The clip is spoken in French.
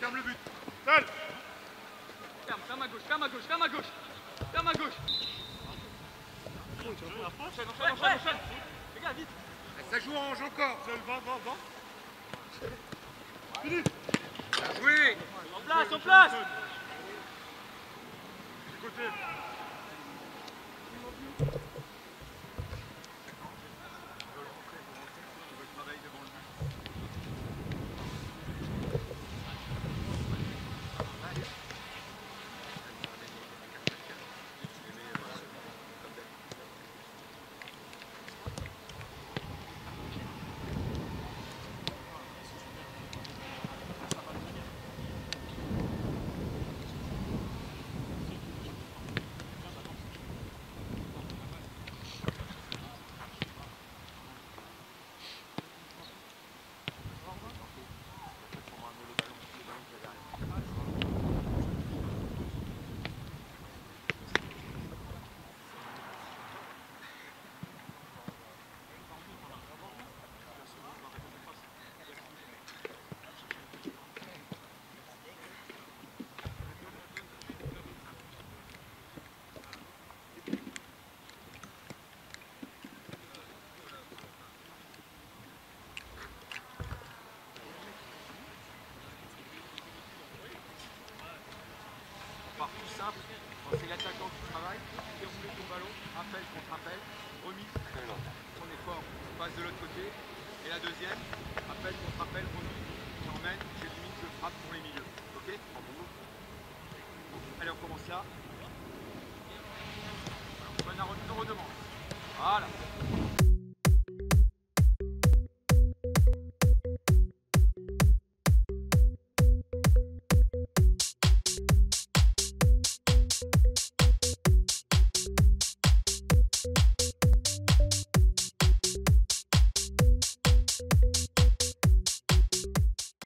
Ferme le but. Seul. Ferme, ferme à gauche, ferme à gauche, ferme à gauche. Ferme à gauche. Enchaîne, enchaîne, enchaîne, enchaîne. Les gars, vite. Ça joue en ange encore. Seul, va, va, va. Bien joué. En place, en place. Du côté. tout simple, c'est l'attaquant qui travaille, dérouler ton ballon, appel contre rappel, remise, ton effort, passe de l'autre côté, et la deuxième, appel contre rappel, remise, j'emmène, limite je frappe pour les milieux. Ok Allez, on commence là. Alors, on redemande. Voilà.